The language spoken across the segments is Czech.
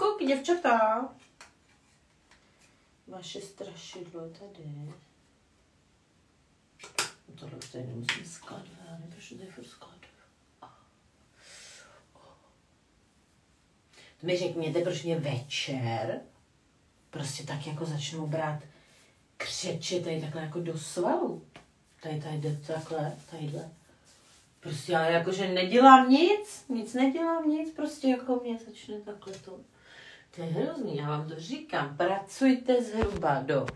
Kouk, děvčata. Vaše strašidlo je tady. Tohle už tady nemusím skladovat, já nevím, proč to tady furt skladuju. To mi řekněte, proč mě večer prostě tak jako začnou brát křeče tady takhle jako do svalu. Tady, tady jde takhle, tadyhle. Prostě já jakože nedělám nic, nic nedělám, nic, prostě jako mě začne takhle to. To je hrozný, já vám to říkám. Pracujte zhruba do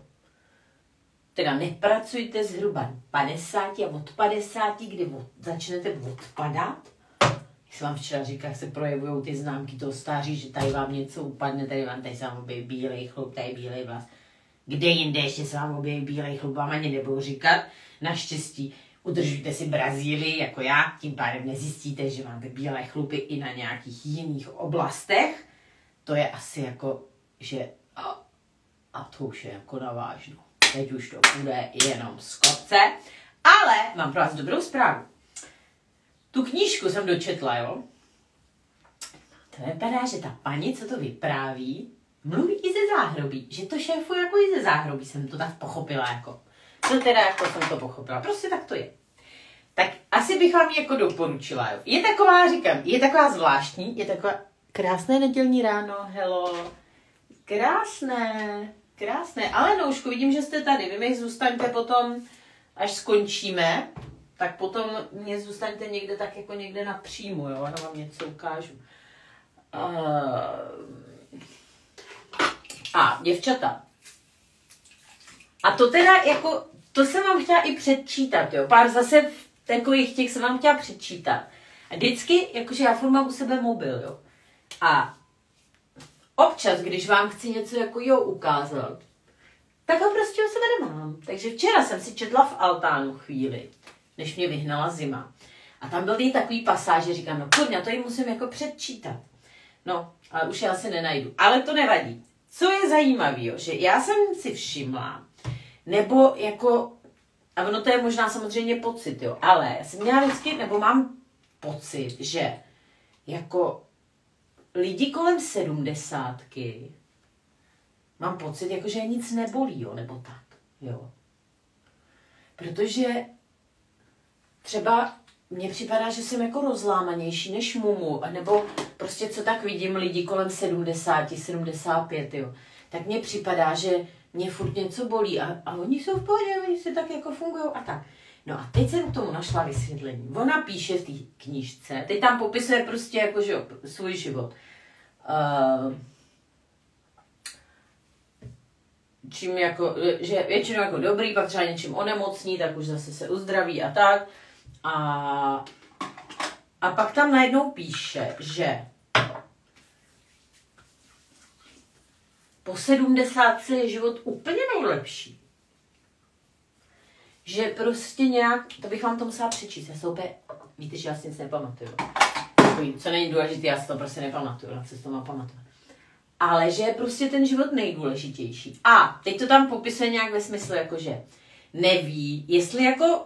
teda nepracujte zhruba 50 a od 50, kdy od, začnete odpadat, jak jsem vám včera říkal, jak se projevují ty známky toho stáří, že tady vám něco upadne, tady vám tady se vám bílej chlup, tady bílej vlas. Kde jinde ještě se vám objeví bílej chlup, vám ani nebudu říkat. Naštěstí udržujte si Brazílii jako já, tím pádem nezjistíte, že máte bílé chlupy i na nějakých jiných oblastech. To je asi jako, že a, a to už je jako na vážno. Teď už to bude jenom z kopce. Ale mám pro vás dobrou zprávu. Tu knížku jsem dočetla, jo. To vypadá, že ta paní, co to vypráví, mluví i ze záhrobí. Že to šéfuje jako i ze záhrobí, jsem to tak pochopila, jako. To teda jako jsem to pochopila. Prostě tak to je. Tak asi bych vám jako doporučila, jo. Je taková, říkám, je taková zvláštní, je taková krásné nedělní ráno, hello. Krásné, krásné. Ale Noušku, vidím, že jste tady. Vy mi zůstaňte potom, až skončíme, tak potom mě zůstaňte někde tak jako někde napřímo, jo, já vám něco ukážu. Uh, a, děvčata. A to teda jako, to jsem vám chtěla i předčítat, jo. Pár zase takových těch jsem vám chtěla předčítat. A vždycky, jakože já furt mám u sebe mobil, jo. A občas, když vám chci něco jako jo ukázat, tak ho prostě u sebe nemám. Takže včera jsem si četla v altánu chvíli, než mě vyhnala zima. A tam byl takový pasáž, že říkám, no kurňa, to ji musím jako předčítat. No, ale už je asi nenajdu. Ale to nevadí. Co je zajímavé, že já jsem si všimla, nebo jako, a ono to je možná samozřejmě pocit, jo, ale jsem měla vždycky, nebo mám pocit, že jako lidi kolem sedmdesátky, mám pocit, jako že nic nebolí, jo, nebo tak, jo. Protože třeba mně připadá, že jsem jako rozlámanější než mumu, nebo prostě co tak vidím lidi kolem 70, 75, jo. Tak mně připadá, že mě furt něco bolí a, a oni jsou v pohodě, oni si tak jako fungují a tak. No a teď jsem k tomu našla vysvětlení. Ona píše v té knížce, teď tam popisuje prostě jako, že svůj život. Uh, čím jako, že většinou jako dobrý, pak třeba něčím onemocní, tak už zase se uzdraví a tak. A, a pak tam najednou píše, že po 70 je život úplně nejlepší. Že prostě nějak, to bych vám to musela přečíst, já se opět, víte, že já si nic nepamatuju. Co není důležité, já si to prostě nepamatuju, já si to mám pamatovat. Ale že je prostě ten život nejdůležitější. A teď to tam popisuje nějak ve smyslu, jakože neví, jestli jako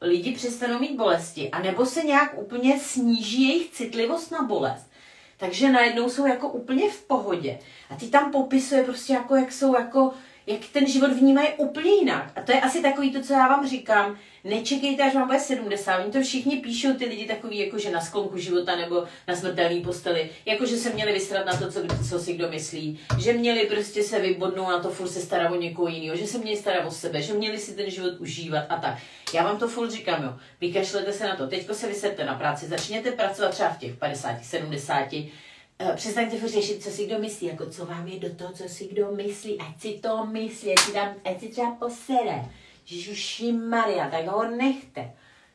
lidi přestanou mít bolesti, anebo se nějak úplně sníží jejich citlivost na bolest. Takže najednou jsou jako úplně v pohodě. A ty tam popisuje prostě jako, jak jsou jako, jak ten život vnímají úplně jinak. A to je asi takový to, co já vám říkám. Nečekejte, až vám bude 70. Oni to všichni píšou, ty lidi takový, jako že na sklonku života nebo na smrtelné posteli. Jako, že se měli vystrat na to, co, co si kdo myslí. Že měli prostě se vybodnout na to, furt se starat o někoho jiného. Že se měli starat o sebe. Že měli si ten život užívat a tak. Já vám to furt říkám, jo. Vykašlete se na to. Teďko se vysete na práci. Začněte pracovat třeba v těch 50, 70 Uh, přestaňte furt řešit, co si kdo myslí, jako co vám je do toho, co si kdo myslí, ať si to myslí, ať si, tam, ať si třeba posere. Ježiši Maria, tak ho nechte.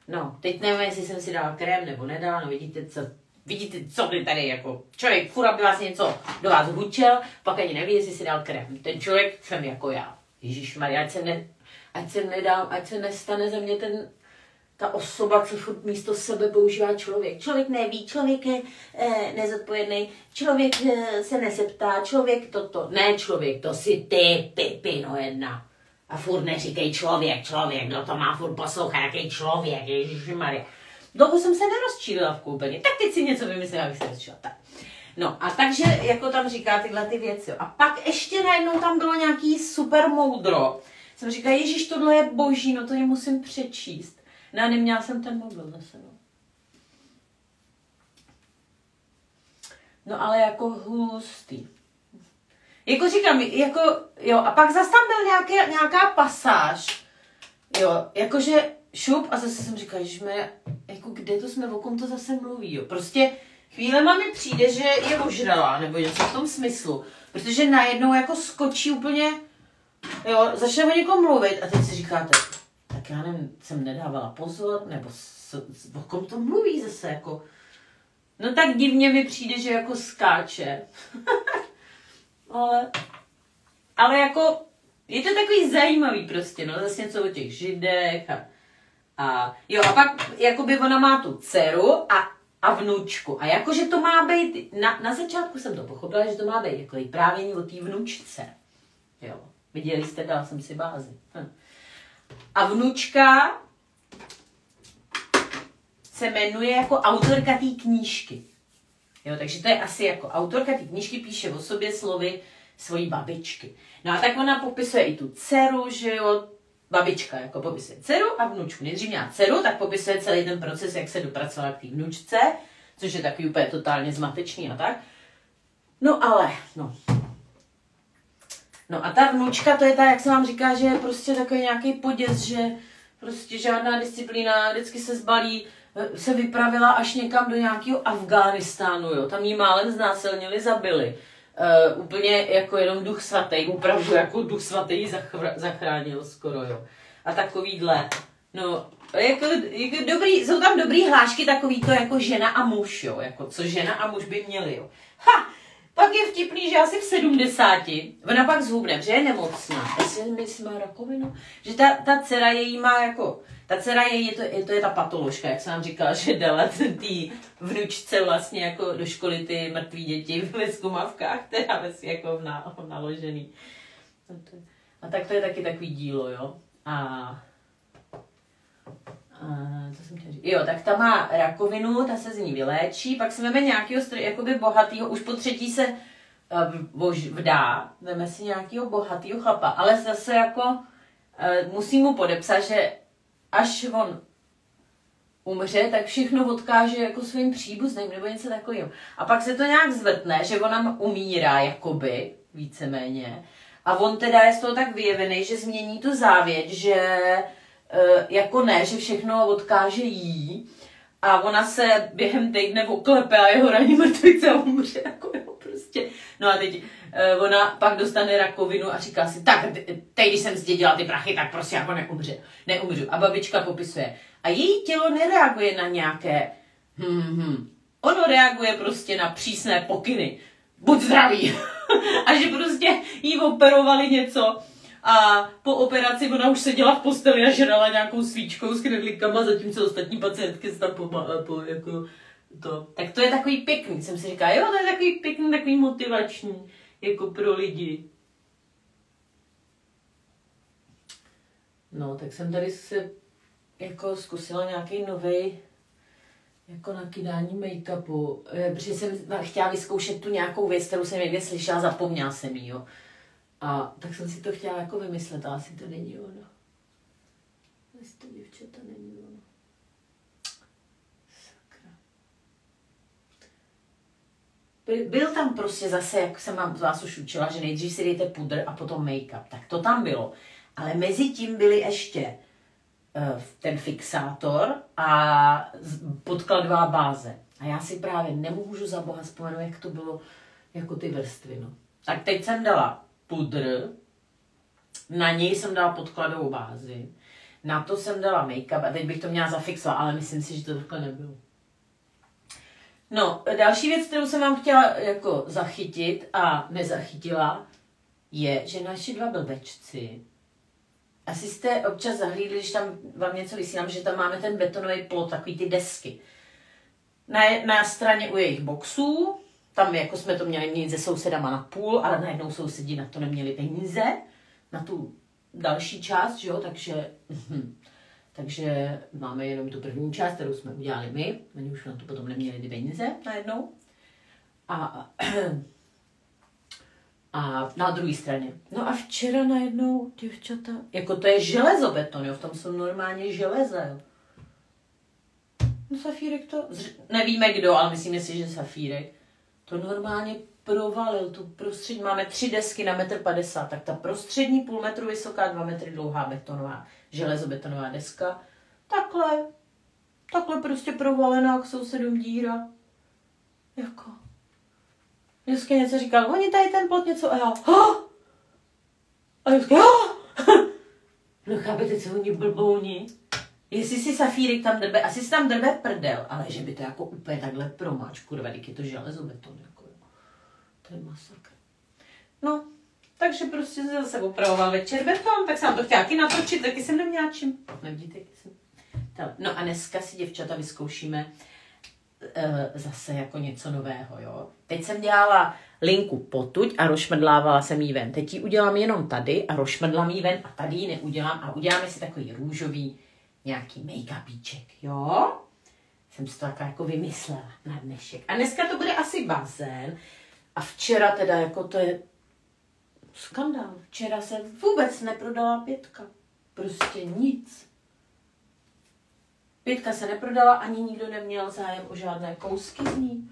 No, teď nevím, jestli jsem si dala krém nebo nedala, no vidíte, co, vidíte, co by tady jako člověk furt, aby vás něco do vás hučel, pak ani neví, jestli si dal krém. Ten člověk jsem jako já. Ježíš Maria, ať se, ne, ať se nedá, ať se nestane ze mě ten ta osoba, co furt místo sebe používá člověk. Člověk neví, člověk je eh, nezodpovědný, člověk eh, se neseptá, člověk toto. Ne člověk, to si ty, pipino jedna. A furt neříkej člověk, člověk, kdo to má furt poslouchat, jaký člověk, Ježiši Maria. Dlouho jsem se nerozčílila v koupeně, tak teď si něco vymyslela, abych se rozčílila. Tak. No a takže, jako tam říká tyhle ty věci. A pak ještě najednou tam bylo nějaký super moudro. Jsem říkala, Ježíš, tohle je boží, no to je musím přečíst. No a neměla jsem ten mobil zase, no. No ale jako hustý. Jako říkám, jako, jo, a pak zase tam byl nějaké, nějaká pasáž, jo, jakože šup a zase jsem říkala, že jsme, jako kde to jsme, o kom to zase mluví, jo. Prostě chvílema mi přijde, že je ožrala, nebo něco v tom smyslu, protože najednou jako skočí úplně, jo, začne o někom mluvit a teď si říkáte, tak já nevím, jsem nedávala pozor, nebo s, s, o kom to mluví zase, jako, no tak divně mi přijde, že jako skáče. ale, ale jako, je to takový zajímavý prostě, no, zase něco o těch židech a, a jo, a pak, jakoby ona má tu dceru a, a vnučku. A jakože to má být, na, na začátku jsem to pochopila, že to má být jako vyprávění o té vnučce. Jo, viděli jste, dal jsem si bázi. Hm. A vnučka se jmenuje jako autorka té knížky. Jo, takže to je asi jako autorka té knížky píše o sobě slovy svojí babičky. No a tak ona popisuje i tu dceru, že jo, babička jako popisuje dceru a vnučku. Nejdřív měla dceru, tak popisuje celý ten proces, jak se dopracovala k té vnučce, což je takový úplně totálně zmatečný a tak. No ale, no. No a ta vnučka, to je ta, jak se vám říká, že je prostě takový nějaký poděs, že prostě žádná disciplína, vždycky se zbalí, eh, se vypravila až někam do nějakého Afghánistánu, jo. Tam jí málem znásilnili, zabili. Uh, úplně jako jenom duch svatý, opravdu jako duch svatý ji zachr- zachránil skoro, jo. A takovýhle, no, jako, jako dobrý, jsou tam dobrý hlášky takový to jako žena a muž, jo, jako co žena a muž by měli, jo. Ha! Pak je vtipný, že asi v 70, ona pak zhubne, že je nemocná. Jestli myslím, má rakovinu. Že ta, ta dcera její má jako, ta dcera její, je to, je, to je ta patoložka, jak jsem vám říkala, že dala tý vnučce vlastně jako do školy ty mrtvý děti ve zkumavkách, teda ve jako v na, naložený. A tak to je taky takový dílo, jo. A co jsem chtěla říct? Jo, tak ta má rakovinu, ta se z ní vyléčí, pak si veme nějakého jakoby bohatýho, už po třetí se uh, vdá, veme si nějakého bohatýho chlapa, ale zase jako uh, musím mu podepsat, že až on umře, tak všechno odkáže jako svým příbuzným nebo něco takového. A pak se to nějak zvrtne, že ona umírá jakoby, víceméně. A on teda je z toho tak vyjevený, že změní tu závěť, že jako ne, že všechno odkáže jí. A ona se během týdne oklepe a jeho raní mrtvice umře. Jako jo, prostě. No a teď uh, ona pak dostane rakovinu a říká si, tak teď, když jsem zdědila ty prachy, tak prostě jako neumře. Neumřu. A babička popisuje. A její tělo nereaguje na nějaké hm, hm. Ono reaguje prostě na přísné pokyny. Buď zdravý. a že prostě jí operovali něco, a po operaci ona už seděla v posteli a žrala nějakou svíčkou s knedlíkama, zatímco ostatní pacientky se tam po, po jako to. Tak to je takový pěkný, jsem si říkala, jo, to je takový pěkný, takový motivační, jako pro lidi. No, tak jsem tady se jako zkusila nějaký nový jako nakydání make-upu, eh, protože jsem chtěla vyzkoušet tu nějakou věc, kterou jsem někde slyšela, zapomněla jsem ji, jo. A tak jsem si to chtěla jako vymyslet, ale asi to není ono. Asi to děvčata není ono. Sakra. Byl, byl tam prostě zase, jak jsem vám z vás už učila, že nejdřív si dejte pudr a potom make-up. Tak to tam bylo. Ale mezi tím byly ještě uh, ten fixátor a podkladová báze. A já si právě nemůžu za boha vzpomenout, jak to bylo jako ty vrstvy. No. Tak teď jsem dala pudr, na něj jsem dala podkladovou bázi, na to jsem dala make-up a teď bych to měla zafixovat, ale myslím si, že to takhle nebylo. No, další věc, kterou jsem vám chtěla jako zachytit a nezachytila, je, že naši dva blbečci, asi jste občas zahlídli, když tam vám něco vysílám, že tam máme ten betonový plot, takový ty desky. Na, na straně u jejich boxů tam jako jsme to měli mít se sousedama na půl, ale najednou sousedi na to neměli peníze, na tu další část, že jo, takže, hm, takže máme jenom tu první část, kterou jsme udělali my, oni už na to potom neměli ty peníze najednou. A, a na druhé straně. No a včera najednou, děvčata, jako to je železobeton, jo, v tom jsou normálně železe, jo. No Safírek to, nevíme kdo, ale myslíme si, že Safírek to normálně provalil tu prostřední, máme tři desky na metr 50, tak ta prostřední půl metru vysoká, dva metry dlouhá betonová, železobetonová deska, takhle, takhle prostě provalená k sousedům díra. Jako. Vždycky něco říkal, oni tady ten plot něco a já, ha! A vždycky, ha! no chápete, co oni blbouni? Jestli si safírek tam drbe, asi si tam drbe prdel, ale že by to jako úplně takhle promáč, kurva, je to železobeton, jako To je masakr. No, takže prostě se zase opravoval večer beton, tak jsem to chtěla taky natočit, taky jsem neměla čím. Nevidíte, jak jsem. No a dneska si děvčata vyzkoušíme uh, zase jako něco nového, jo. Teď jsem dělala linku potuď a rošmrdlávala jsem jí ven. Teď ji udělám jenom tady a rošmrdlám jí ven a tady ji neudělám a uděláme si takový růžový nějaký make-upíček, jo? Jsem si to tak jako vymyslela na dnešek. A dneska to bude asi bazén. A včera teda jako to je skandál. Včera se vůbec neprodala pětka. Prostě nic. Pětka se neprodala, ani nikdo neměl zájem o žádné kousky z ní.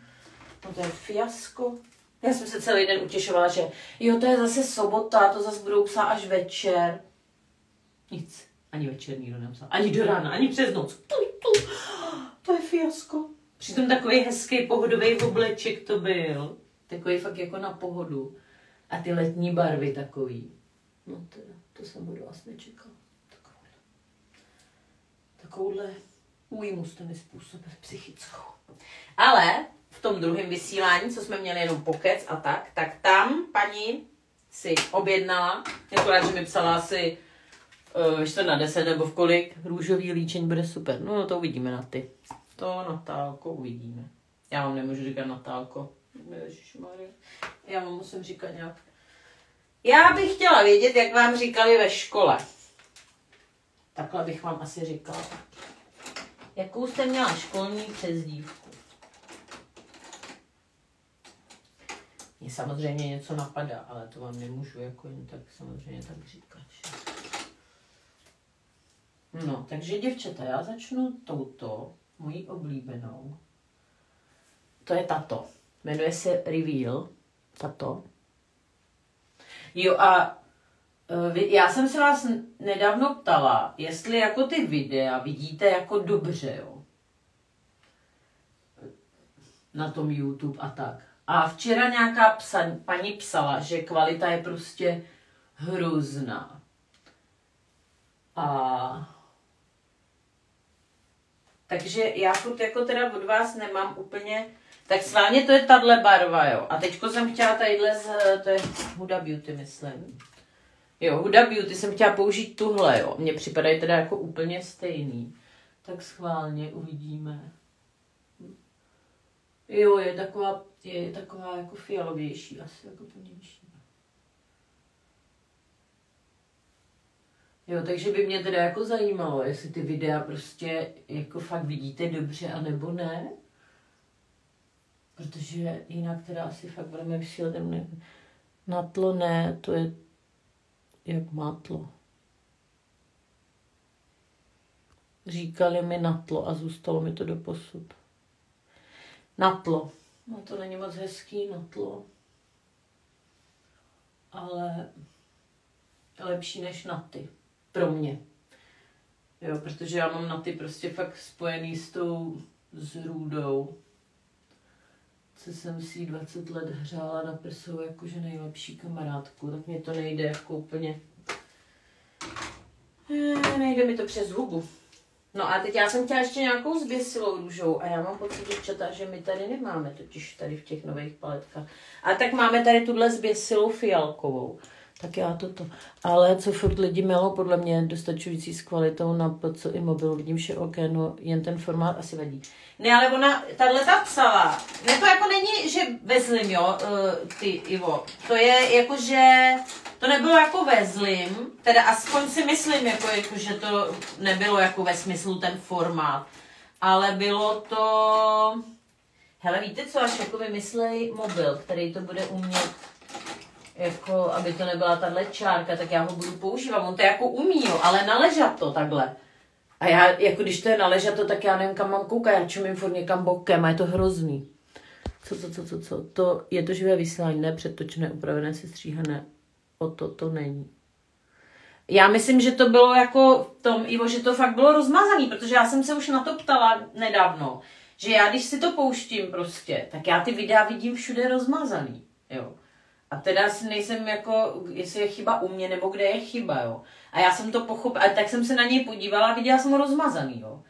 No to je fiasko. Já jsem se celý den utěšovala, že jo, to je zase sobota, to zase budou psát až večer. Nic. Ani večer nikdo nepsal. Ani do rána, ani přes noc. To je fiasko. Přitom takový hezký pohodový obleček to byl. Takový fakt jako na pohodu. A ty letní barvy takový. No teda, to jsem od vás nečekal. Takovouhle. Takovouhle újmu jste mi způsobil psychickou. Ale v tom druhém vysílání, co jsme měli jenom pokec a tak, tak tam paní si objednala, akorát, že mi psala asi uh, 4 na 10 nebo v kolik, růžový líčení bude super. No, no to uvidíme na ty. To Natálko uvidíme. Já vám nemůžu říkat Natálko. Ježišmarja. Já vám musím říkat nějak. Já bych chtěla vědět, jak vám říkali ve škole. Takhle bych vám asi říkala. Jakou jste měla školní přezdívku? Mně samozřejmě něco napadá, ale to vám nemůžu jako jen tak samozřejmě tak říkat. Že? No, takže děvčata, já začnu touto, mojí oblíbenou. To je tato. Jmenuje se Reveal. Tato. Jo a e, já jsem se vás nedávno ptala, jestli jako ty videa vidíte jako dobře, jo. Na tom YouTube a tak. A včera nějaká psa, paní psala, že kvalita je prostě hrozná. A takže já furt jako teda od vás nemám úplně, tak sválně to je tahle barva, jo. A teďko jsem chtěla tadyhle z, to je Huda Beauty, myslím. Jo, Huda Beauty jsem chtěla použít tuhle, jo. Mně připadají teda jako úplně stejný. Tak schválně uvidíme. Jo, je taková, je taková jako fialovější, asi jako plnější. Jo, takže by mě teda jako zajímalo, jestli ty videa prostě jako fakt vidíte dobře, anebo ne. Protože jinak teda asi fakt budeme vysílat. Na tlo ne, to je jak mátlo. Říkali mi na tlo a zůstalo mi to do posud. Na tlo. No to není moc hezký na tlo. Ale lepší než na ty pro mě. Jo, protože já mám na ty prostě fakt spojený s tou zrůdou. Co jsem si 20 let hřála na prsou jakože nejlepší kamarádku, tak mě to nejde jako úplně... Eh, nejde mi to přes hubu. No a teď já jsem chtěla ještě nějakou zběsilou růžou a já mám pocit, děvčata, že my tady nemáme, totiž tady v těch nových paletkách. A tak máme tady tuhle zběsilou fialkovou tak já toto. Ale co furt lidi mělo, podle mě dostačující s kvalitou na co i mobil, vidím, že OK, no jen ten formát asi vadí. Ne, ale ona, tahle ta psala, ne to jako není, že vezlim, jo, uh, ty Ivo, to je jako, že to nebylo jako vezlim, teda aspoň si myslím, jako, jako, že to nebylo jako ve smyslu ten formát, ale bylo to, Hele, víte co, až jako vymyslej mobil, který to bude umět, jako, aby to nebyla tahle čárka, tak já ho budu používat. On to jako umí, jo, ale naležat to takhle. A já, jako když to je naležat to, tak já nevím, kam mám koukat, já čumím furt někam bokem a je to hrozný. Co, co, co, co, co, to je to živé vysílání, ne předtočené, upravené, sestříhané. O to to není. Já myslím, že to bylo jako v tom, Ivo, že to fakt bylo rozmazaný, protože já jsem se už na to ptala nedávno, že já když si to pouštím prostě, tak já ty videa vidím všude rozmazaný, jo. A teda si nejsem jako, jestli je chyba u mě, nebo kde je chyba, jo. A já jsem to pochopila, tak jsem se na něj podívala a viděla jsem ho rozmazaný, jo.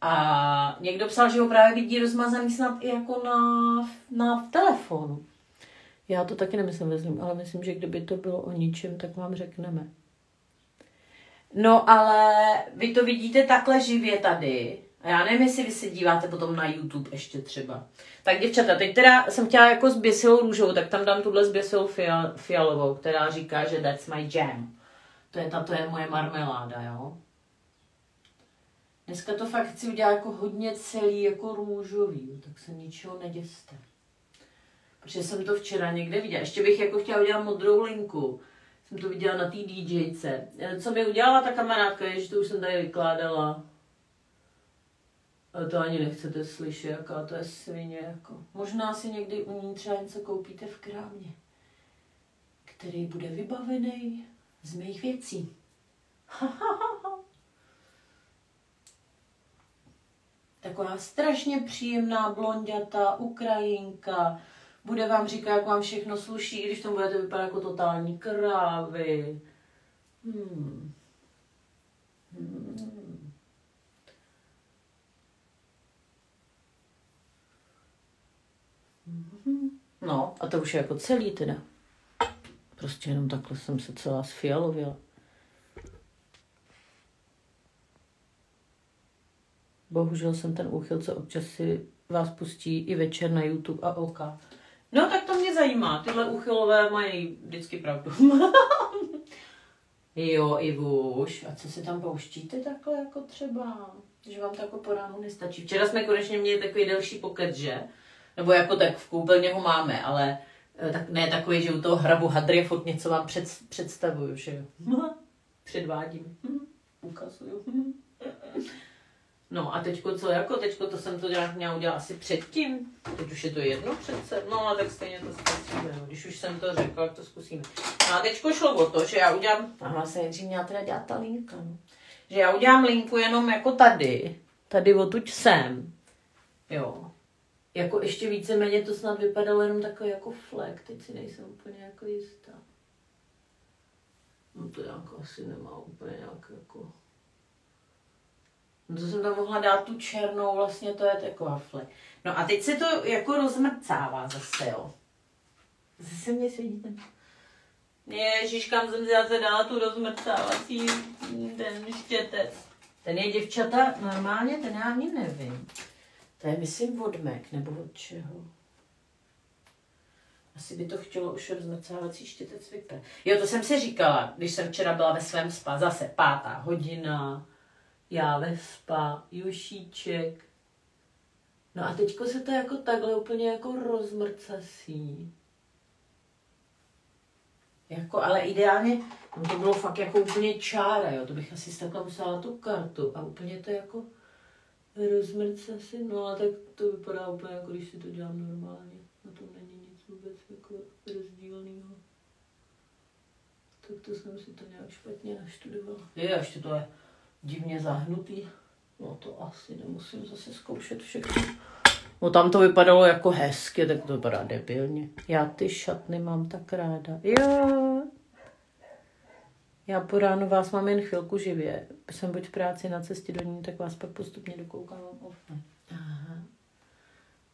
A někdo psal, že ho právě vidí rozmazaný snad i jako na, na telefonu. Já to taky nemyslím vezmím, ale myslím, že kdyby to bylo o ničem, tak vám řekneme. No ale vy to vidíte takhle živě tady. A já nevím, jestli vy se díváte potom na YouTube ještě třeba. Tak děvčata, teď teda jsem chtěla jako s běsilou růžou, tak tam dám tuhle s běsilou fial, fialovou, která říká, že that's my jam. To je, tato je moje marmeláda, jo. Dneska to fakt chci udělat jako hodně celý, jako růžový, tak se ničeho neděste. Protože jsem to včera někde viděla. Ještě bych jako chtěla udělat modrou linku. Jsem to viděla na té DJce. Co mi udělala ta kamarádka, je, že to už jsem tady vykládala. Ale to ani nechcete slyšet, jaká to je svině. Jako. Možná si někdy u ní třeba něco koupíte v krámě, který bude vybavený z mých věcí. Taková strašně příjemná blonděta, Ukrajinka, bude vám říkat, jak vám všechno sluší, když to budete vypadat jako totální krávy. Hmm. Hmm. No, a to už je jako celý teda. Prostě jenom takhle jsem se celá sfialověla. Bohužel jsem ten úchyl, co občas si vás pustí i večer na YouTube a OK. No tak to mě zajímá, tyhle úchylové mají vždycky pravdu. jo, Ivuš, a co si tam pouštíte takhle jako třeba? Že vám to jako po ránu nestačí. Včera jsme konečně měli takový delší poket, že? Nebo jako tak v koupelně ho máme, ale eh, tak ne takový, že u toho hrabu hadry furt něco vám před, představuju, že jo. Předvádím. Ukazuju. No a teďko co jako, teďko to jsem to nějak měla udělat asi předtím. Teď už je to jedno přece, no ale tak stejně to zkusíme, no. když už jsem to řekla, tak to zkusíme. No a teďko šlo o to, že já udělám, a vlastně nejdřív měla teda dělat ta linka, no. Že já udělám linku jenom jako tady, tady otuď sem, jo. Jako ještě víceméně to snad vypadalo jenom takový jako flek, teď si nejsem úplně jako jistá. No to jako asi nemá úplně nějak jako No to jsem tam mohla dát tu černou, vlastně to je taková flek. No a teď se to jako rozmrcává zase, jo. Zase mě svědíte. Ježíš, kam jsem si zase dala tu rozmrcávací ten štětec. Ten je děvčata normálně, ten já ani nevím. To je myslím od Mac, nebo od čeho. Asi by to chtělo už rozmrcávací štětec vyprat. Jo, to jsem si říkala, když jsem včera byla ve svém spa, zase pátá hodina, já Vespa, Jušíček. No a teďko se to jako takhle úplně jako rozmrcasí. Jako, ale ideálně, no to bylo fakt jako úplně čára, jo, to bych asi takhle musela tu kartu a úplně to jako rozmrcasí, no a tak to vypadá úplně jako když si to dělám normálně. Na tom není nic vůbec jako rozdílného. Tak to jsem si to nějak špatně naštudovala. Je, ještě to je divně zahnutý. No to asi nemusím zase zkoušet všechno. No tam to vypadalo jako hezky, tak to vypadá debilně. Já ty šatny mám tak ráda. Jo. Já po ránu vás mám jen chvilku živě. Jsem buď v práci na cestě do ní, tak vás pak postupně dokoukám. Aha.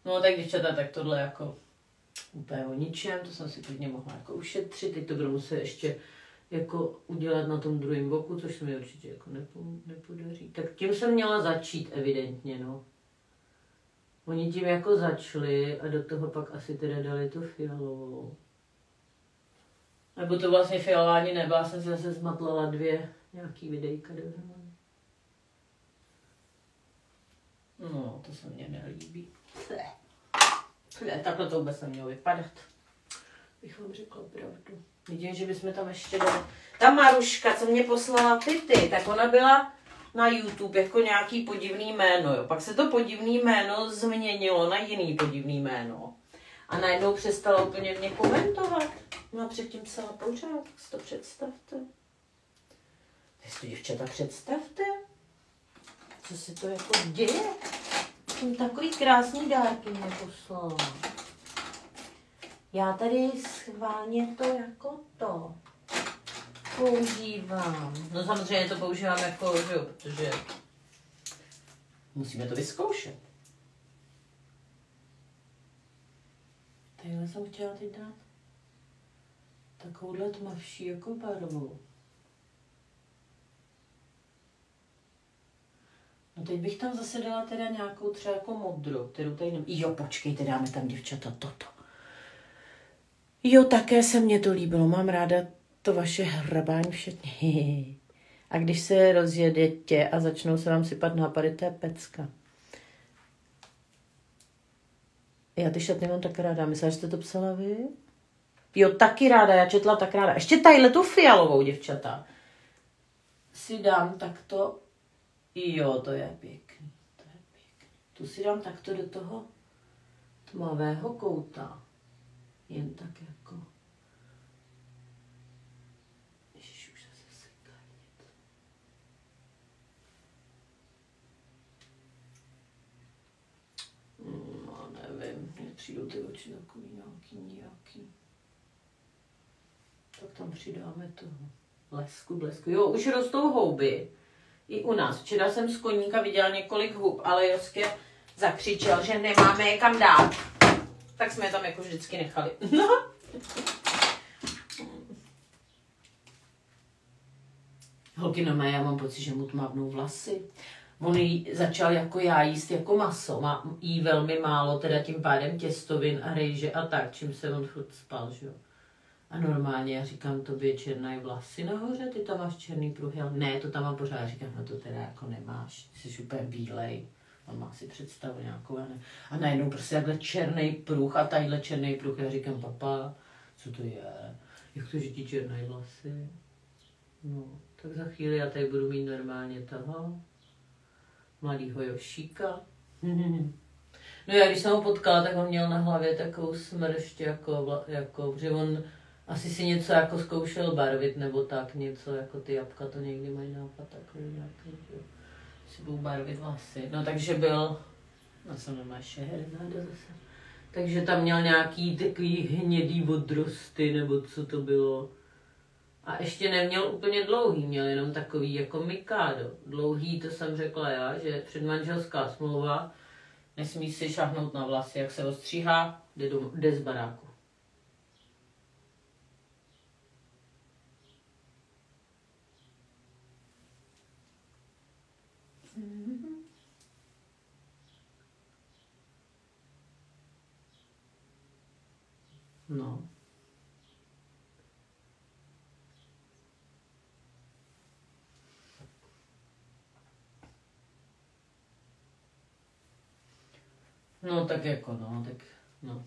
No tak děvčata, tak tohle jako úplně o ničem, to jsem si klidně mohla jako ušetřit. Teď to budu muset ještě jako udělat na tom druhém boku, což se mi určitě jako nepodaří. Tak tím jsem měla začít evidentně, no. Oni tím jako začali a do toho pak asi teda dali tu fialovou. Nebo to vlastně fialová ani nebyla, jsem si zase zmatlala dvě nějaký videjka dohromady. No, to se mně nelíbí. takhle to vůbec nemělo vypadat. Bych vám řekla pravdu. Vidím, že bychom tam ještě dali. Ta Maruška, co mě poslala ty, tak ona byla na YouTube jako nějaký podivný jméno, jo. Pak se to podivný jméno změnilo na jiný podivný jméno. A najednou přestala úplně mě komentovat. No a předtím psala pořád, tak si to představte. Tak si to děvčata představte. Co se to jako děje? Jsem takový krásný dárky mě poslala. Já tady schválně to jako to používám. No samozřejmě to používám jako, že jo, protože musíme to vyzkoušet. Tadyhle jsem chtěla teď dát takovouhle tmavší jako barvu. No teď bych tam zase dala teda nějakou třeba jako modrou, kterou tady nem... Jo, počkejte, dáme tam děvčata toto. Jo, také se mně to líbilo. Mám ráda to vaše hrabání všetně. A když se rozjedete a začnou se vám sypat nápady, to je pecka. Já ty šatny mám tak ráda. Myslela, že jste to psala vy? Jo, taky ráda, já četla tak ráda. Ještě tadyhle tu fialovou, děvčata. Si dám takto. Jo, to je pěkný. To je pěkný. Tu si dám takto do toho tmavého kouta. Jen tak jako. Ježiš, už se sekánět. No, nevím, přijdou ty oči takový nějaký nějaký. Tak tam přidáme toho blesku, blesku. Jo, už rostou houby. I u nás. Včera jsem z koníka viděla několik hub, ale Joske zakřičel, že nemáme je kam dát. Tak jsme je tam jako vždycky nechali. No. Holky, no já mám pocit, že mu tmavnou vlasy. On jí začal jako já jíst jako maso, má, jí velmi málo, teda tím pádem těstovin a rejže a tak, čím se on furt spal, že jo. A normálně já říkám, tobě černé vlasy nahoře, ty tam máš černý pruh. Já, ne, to tam mám pořád. Já říkám, no to teda jako nemáš, jsi úplně bílej. On má si představu nějakou, ne. A najednou prostě takhle černý pruh a tadyhle černý pruh. Já říkám, papa, co to je? Jak to, že ti černé vlasy? No, tak za chvíli já tady budu mít normálně toho mladýho Jošíka. No já když jsem ho potkala, tak on měl na hlavě takovou smršť, jako, jako že on asi si něco jako zkoušel barvit, nebo tak něco, jako ty jabka to někdy mají nápad takový nějaký, že si budou barvit vlasy. No takže byl, no jsem nemá šeherná zase. Takže tam měl nějaký takový hnědý odrosty, nebo co to bylo. A ještě neměl úplně dlouhý, měl jenom takový jako mikádo. Dlouhý, to jsem řekla já, že předmanželská smlouva, nesmí si šahnout na vlasy, jak se ostříhá, jde, do, jde z baráku. No. No tak jako no, tak no.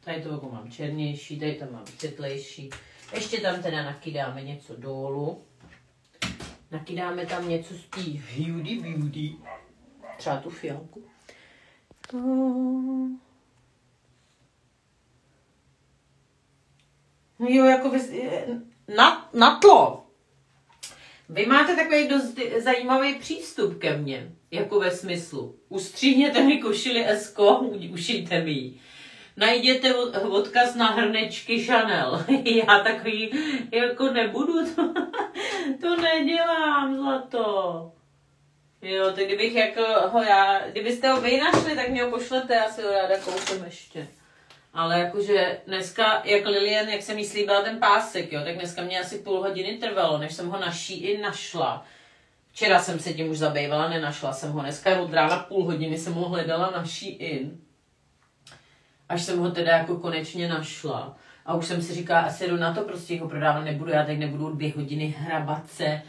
Tady to jako mám černější, tady tam mám světlejší. Ještě tam teda nakydáme něco dolů. Nakydáme tam něco z té beauty beauty. Třeba tu fialku. To... No jo, jako vy, na, na tlo. Vy máte takový dost zajímavý přístup ke mně, jako ve smyslu. Ustříhněte mi košili Esko, ušijte mi ji. Najděte odkaz na hrnečky Chanel. Já takový jako nebudu, to, to nedělám, zlato. Jo, tak kdybych jako ho já, kdybyste ho vy našli, tak mě ho pošlete, já si ho ráda koupím ještě. Ale jakože dneska, jak Lilian, jak jsem jí slíbila ten pásek, jo, tak dneska mě asi půl hodiny trvalo, než jsem ho naší i našla. Včera jsem se tím už zabývala, nenašla jsem ho. Dneska od rána půl hodiny jsem ho hledala na in. Až jsem ho teda jako konečně našla. A už jsem si říkala, asi jdu na to, prostě ho prodávat nebudu, já teď nebudu dvě hodiny hrabat se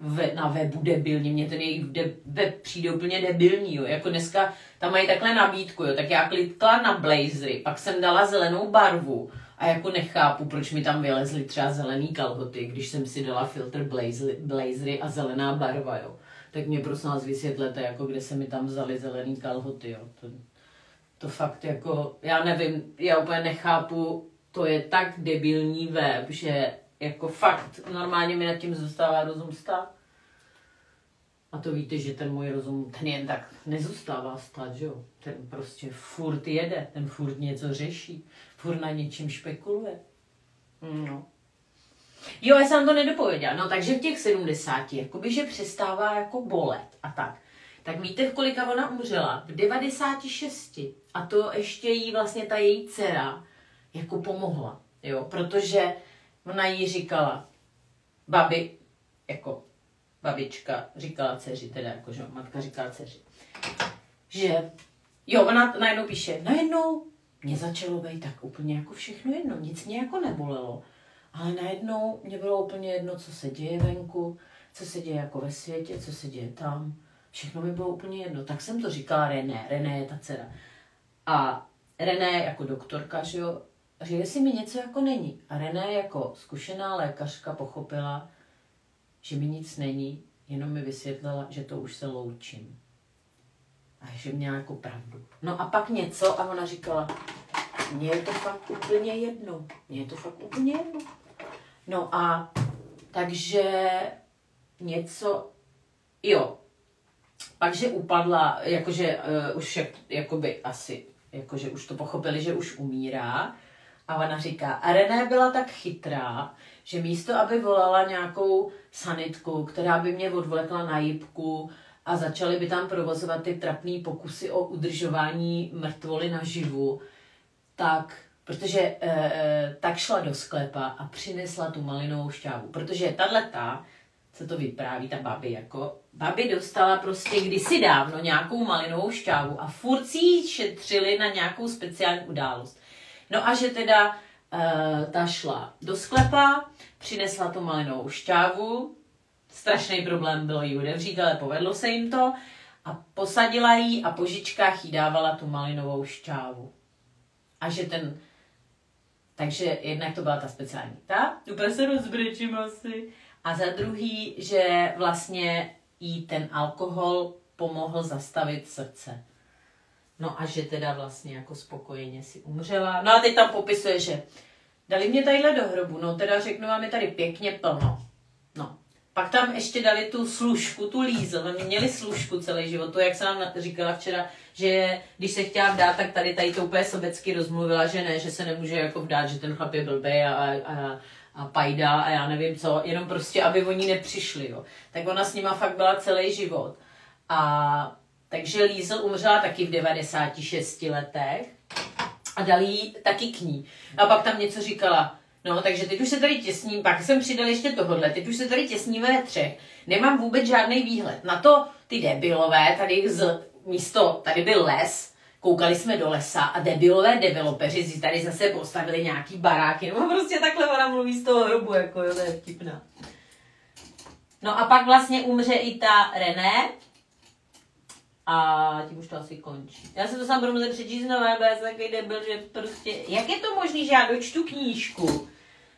ve, na webu debilně, mě ten jejich de, web přijde úplně debilní, jo. jako dneska tam mají takhle nabídku, jo. tak já klikla na blazery, pak jsem dala zelenou barvu a jako nechápu, proč mi tam vylezly třeba zelený kalhoty, když jsem si dala filtr blazery, blazery a zelená barva, jo. Tak mě prosím vás vysvětlete, jako kde se mi tam vzali zelený kalhoty, jo. To, to fakt jako, já nevím, já úplně nechápu, to je tak debilní web, že jako fakt normálně mi nad tím zůstává rozum stát. A to víte, že ten můj rozum, ten jen tak nezůstává stát, že jo? Ten prostě furt jede, ten furt něco řeší, furt na něčím špekuluje. No. Jo, já jsem to nedopověděla. No takže v těch 70, jakoby, že přestává jako bolet a tak. Tak víte, v kolika ona umřela? V 96. A to ještě jí vlastně ta její dcera jako pomohla. Jo, protože ona jí říkala, babi, jako babička říkala dceři, teda jako, že matka říkala dceři, že jo, ona najednou píše, najednou mě začalo být tak úplně jako všechno jedno, nic mě jako nebolelo, ale najednou mě bylo úplně jedno, co se děje venku, co se děje jako ve světě, co se děje tam. Všechno mi bylo úplně jedno. Tak jsem to říkala René. René je ta dcera. A René jako doktorka, že jo, že jestli mi něco jako není. A René jako zkušená lékařka pochopila, že mi nic není, jenom mi vysvětlila, že to už se loučím. A že měla jako pravdu. No a pak něco a ona říkala, mně je to fakt úplně jedno. Mně je to fakt úplně jedno. No a takže něco, jo, pak, že upadla, jakože uh, už jak, jakoby asi, jakože už to pochopili, že už umírá. A ona říká, a René byla tak chytrá, že místo, aby volala nějakou sanitku, která by mě odvlekla na jibku a začaly by tam provozovat ty trapné pokusy o udržování mrtvoly naživu, tak protože e, tak šla do sklepa a přinesla tu malinovou šťávu. Protože tahle ta, co to vypráví, ta babi, jako babi dostala prostě kdysi dávno nějakou malinovou šťávu a furt si ji šetřili na nějakou speciální událost. No a že teda e, ta šla do sklepa, přinesla tu malinovou šťávu, strašný problém bylo ji udevřít, ale povedlo se jim to a posadila ji a po žičkách jí dávala tu malinovou šťávu. A že ten takže jednak to byla ta speciální ta, úplně se rozbrečím asi. A za druhý, že vlastně jí ten alkohol pomohl zastavit srdce. No a že teda vlastně jako spokojeně si umřela. No a teď tam popisuje, že dali mě tadyhle do hrobu, no teda řeknu vám je tady pěkně plno. No. Pak tam ještě dali tu služku, tu lízl, oni měli služku celý život, to jak jsem vám říkala včera, že když se chtěla vdát, tak tady tady to úplně sobecky rozmluvila, že ne, že se nemůže jako vdát, že ten chlap je blbý a, a, a pajda a já nevím co, jenom prostě, aby oni nepřišli, jo. Tak ona s nima fakt byla celý život. A takže Lízel umřela taky v 96 letech a dali jí taky k ní. A pak tam něco říkala, No, takže teď už se tady těsním, pak jsem přidal ještě tohle, teď už se tady těsníme ve třech. Nemám vůbec žádný výhled. Na to ty debilové tady z místo, tady byl les, koukali jsme do lesa a debilové developeři si tady zase postavili nějaký baráky, no prostě takhle ona mluví z toho hrobu, jako jo, to je vtipná. No a pak vlastně umře i ta René, a tím už to asi končí. Já se to sám budu muset přečíst ale já jsem takový debil, že prostě, jak je to možné, že já dočtu knížku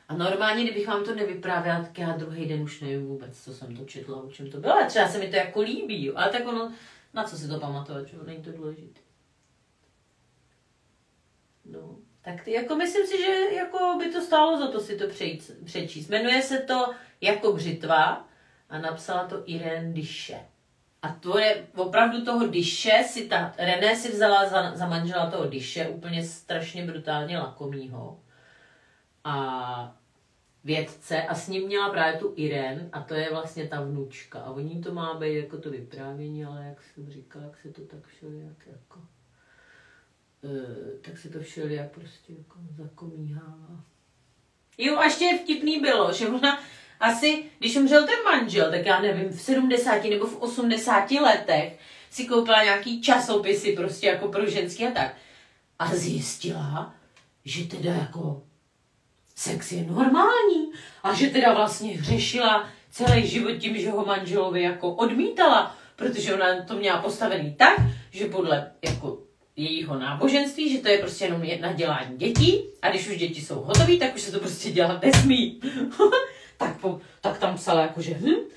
a normálně, kdybych vám to nevyprávěla, tak já druhý den už nevím vůbec, co jsem to četla, o čem to bylo. Ale třeba se mi to jako líbí, jo. ale tak ono, na co si to pamatovat, že není to důležité. No, tak ty, jako myslím si, že jako by to stálo za to si to přejít, přečíst. Jmenuje se to jako břitva a napsala to Irene Diše. A to je opravdu toho Diše si ta, René si vzala za, za manžela toho Diše, úplně strašně brutálně lakomýho. A vědce a s ním měla právě tu Irene a to je vlastně ta vnučka. A oni to má být jako to vyprávění, ale jak jsem říkal, jak se to tak všelijak jako... Uh, tak se to všelijak prostě jako zakomíhává. Jo, a ještě vtipný bylo, že ona asi, když umřel ten manžel, tak já nevím, v 70 nebo v 80 letech si koupila nějaký časopisy prostě jako pro ženský a tak. A zjistila, že teda jako sex je normální a že teda vlastně řešila celý život tím, že ho manželovi jako odmítala, protože ona to měla postavený tak, že podle jako jejího náboženství, že to je prostě jenom na dělání dětí a když už děti jsou hotové, tak už se to prostě dělat nesmí. tak, po, tak tam psala jako, že hm,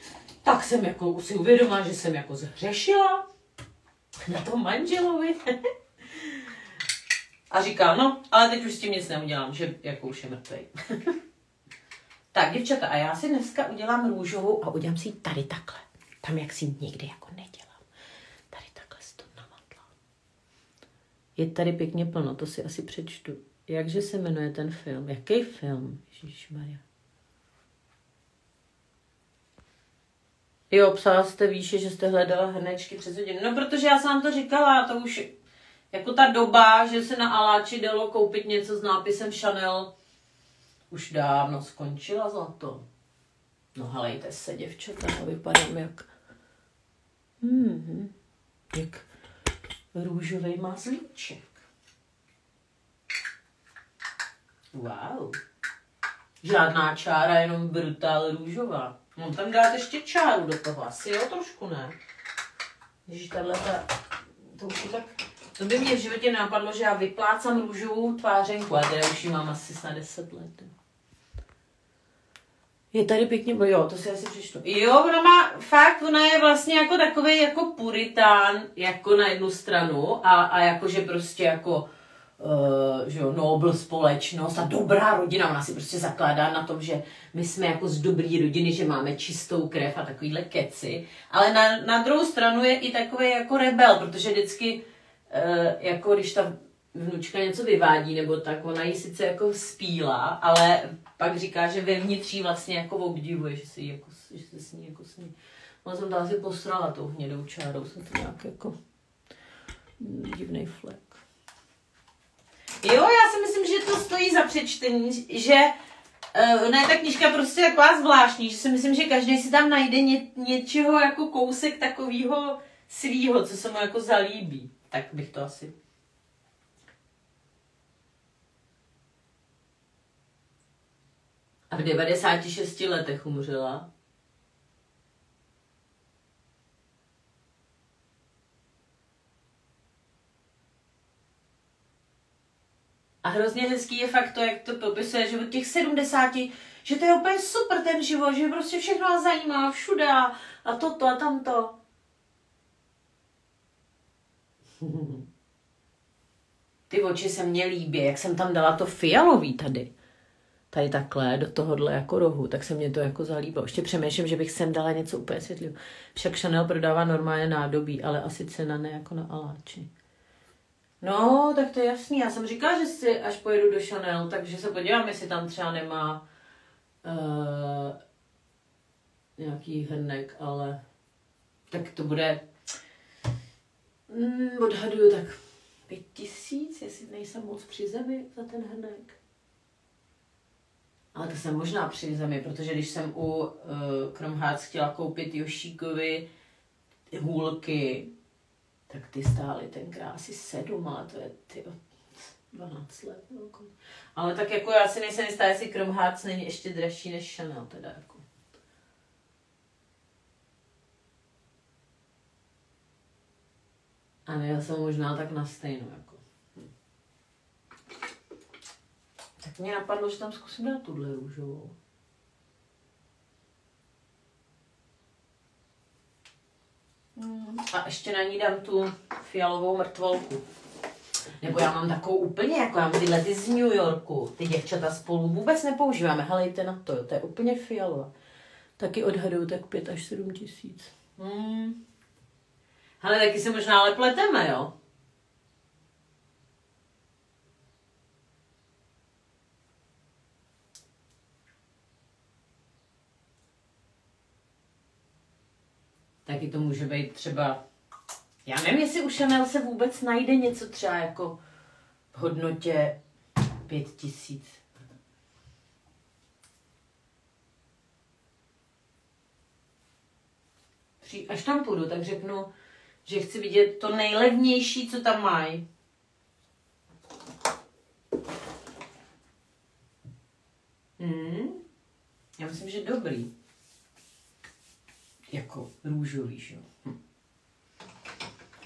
tak jsem jako si uvědomila, že jsem jako zhřešila na tom manželovi. a říká, no, ale teď už s tím nic neudělám, že jako už je mrtvej. tak, děvčata, a já si dneska udělám růžovou a udělám si tady takhle. Tam, jak si nikdy jako nedělám. Tady takhle si to namatla. Je tady pěkně plno, to si asi přečtu. Jakže se jmenuje ten film? Jaký film? Maria. Jo, psala jste výše, že jste hledala hrnečky přes hodinu. No, protože já jsem to říkala, to už jako ta doba, že se na Aláči dalo koupit něco s nápisem Chanel, už dávno skončila za to. No halejte se, děvčata, a vypadám jak... Hmm, jak růžový mazlíček. Wow. Žádná čára, jenom brutál růžová. No tam dát ještě čáru do toho, asi jo, trošku ne. Když tahle ta, to už je tak, to by mě v životě napadlo, že já vyplácám růžovou tvářenku, a teda už ji mám asi na 10 let. Je tady pěkně, bo jo, to si asi přečtu. Jo, ona má, fakt, ona je vlastně jako takový jako puritán, jako na jednu stranu a, a jakože prostě jako uh, že jo, nobl společnost a dobrá rodina. Ona si prostě zakládá na tom, že my jsme jako z dobrý rodiny, že máme čistou krev a takovýhle keci. Ale na, na druhou stranu je i takový jako rebel, protože vždycky, uh, jako když ta vnučka něco vyvádí, nebo tak ona ji sice jako spíla, ale pak říká, že vevnitří vlastně jako obdivuje, že se, jako, že se s ní jako sní. Ona jsem to asi posrala tou hnědou čárou, jsem to nějak jako divný flek. Jo, já si myslím, že to stojí za přečtení, že uh, ona je ta knižka prostě taková zvláštní, že si myslím, že každý si tam najde ně, něčeho jako kousek takového svýho, co se mu jako zalíbí. Tak bych to asi A v 96 letech umřela. A hrozně hezký je fakt to, jak to popisuje, že od těch 70, že to je úplně super ten život, že prostě všechno vás zajímá, všude a toto a tamto. Ty oči se mně líbí, jak jsem tam dala to fialový tady. Tady takhle, do tohohle jako rohu, tak se mě to jako zalíbilo. Ještě přemýšlím, že bych sem dala něco úplně světlého. Však Chanel prodává normálně nádobí, ale asi cena ne jako na Aláči. No, tak to je jasný. Já jsem říkala, že si až pojedu do Chanel, takže se podívám, jestli tam třeba nemá uh, nějaký hrnek, ale tak to bude, mm, odhaduju tak pět tisíc, jestli nejsem moc při zemi za ten hrnek. Ale to jsem možná při zemi, protože když jsem u uh, Kromhác chtěla koupit Jošíkovi hůlky, tak ty stály tenkrát asi sedm, ale to je ty 12 let. No, ale tak jako já si nejsem jistá, jestli Chrome není ještě dražší než Chanel teda jako. A já jsem možná tak na stejno jako. Hm. Tak mě napadlo, že tam zkusím dát tuhle růžovou. A ještě na ní dám tu fialovou mrtvolku. Nebo já mám takovou úplně, jako já mám tyhle ty z New Yorku. Ty děvčata spolu vůbec nepoužíváme. Helejte na to, to je úplně fialová. Taky odhaduju tak 5 až 7 tisíc. Hmm. Hele, taky se možná ale pleteme, jo? Taky to může být třeba, já nevím, jestli u Chanel se vůbec najde něco třeba jako v hodnotě pět tisíc. Až tam půjdu, tak řeknu, že chci vidět to nejlevnější, co tam mají. Hmm. Já myslím, že dobrý. Jako růžový, že jo. Hm.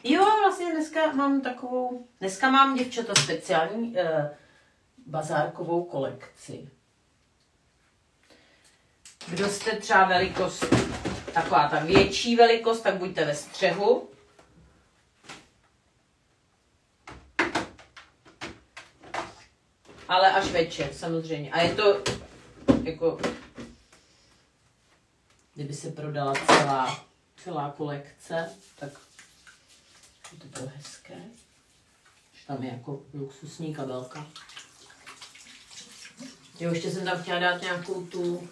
Jo, vlastně dneska mám takovou, dneska mám děvčata speciální eh, bazárkovou kolekci. Kdo jste třeba velikost, taková ta větší velikost, tak buďte ve střehu. Ale až večer, samozřejmě. A je to jako, kdyby se prodala celá, celá kolekce, tak to bylo hezké. Že tam je jako luxusní kabelka. Jo, ještě jsem tam chtěla dát nějakou tu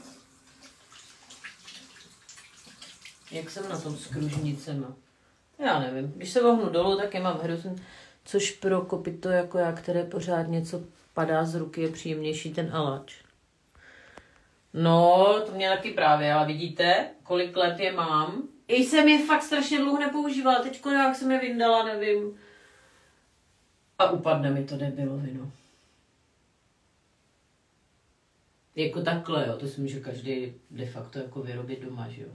Jak jsem na tom s kružnicema? Já nevím. Když se vohnu dolů, tak je mám hrozně, což pro kopito jako já, které pořád něco padá z ruky, je příjemnější ten alač. No, to mě taky právě, ale vidíte, kolik let je mám. I jsem je fakt strašně dlouho nepoužívala, teď jak jsem je vyndala, nevím. A upadne mi to debilovino. Jako takhle, jo, to si může každý de facto jako vyrobit doma, že jo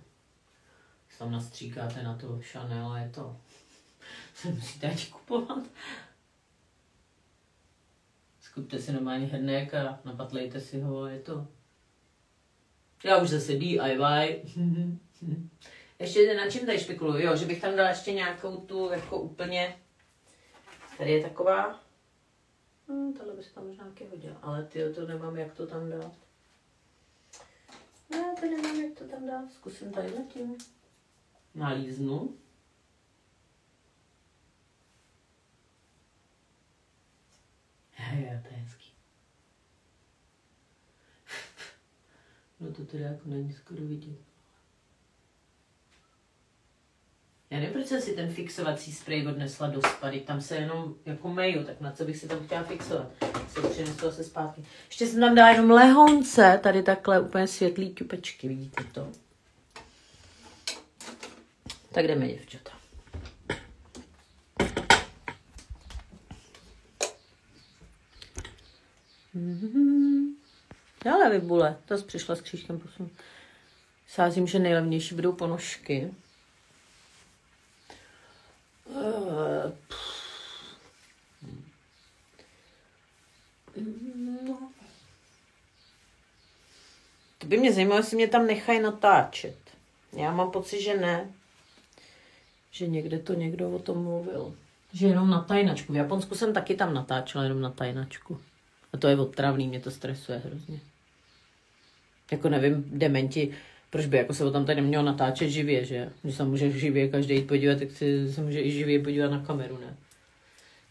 tam nastříkáte na to Chanel a je to. Se musíte ať kupovat. Skupte si normálně hrnek a napatlejte si ho a je to. Já už zase DIY. ještě na čím tady špekuluju? Jo, že bych tam dala ještě nějakou tu jako úplně... Tady je taková... No, tohle by se tam možná taky hodila, ale ty to nemám, jak to tam dát. Ne, to nemám, jak to tam dát. Zkusím tady tím nalíznu. Hej, to je hezký. No to teda jako není skoro vidět. Já nevím, proč jsem si ten fixovací sprej odnesla do spady, tam se jenom jako meju, tak na co bych si tam chtěla fixovat. Se přinesu se zpátky. Ještě jsem tam dala jenom lehonce, tady takhle úplně světlý ťupečky, vidíte to? Tak jdeme, děvčata. Mm-hmm. Ale vybule, to jsi přišla s křížkem posun. Sázím, že nejlevnější budou ponožky. Uh, no. To by mě zajímalo, jestli mě tam nechají natáčet. Já mám pocit, že ne že někde to někdo o tom mluvil. Že jenom na tajnačku. V Japonsku jsem taky tam natáčela jenom na tajnačku. A to je otravný, mě to stresuje hrozně. Jako nevím, dementi, proč by jako se o tam tady nemělo natáčet živě, že? Když se může živě každý jít podívat, tak si se může i živě podívat na kameru, ne?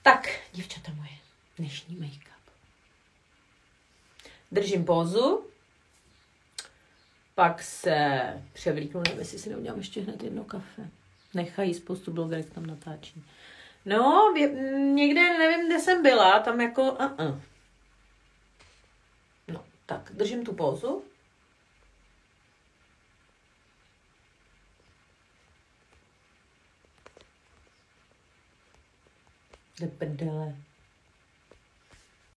Tak, děvčata moje, dnešní make-up. Držím pózu, pak se převlíknu, nevím, jestli si neudělám ještě hned jedno kafe nechají, spoustu blogerek tam natáčí. No, někde, nevím, kde jsem byla, tam jako, uh-uh. No, tak, držím tu pózu. De prdele.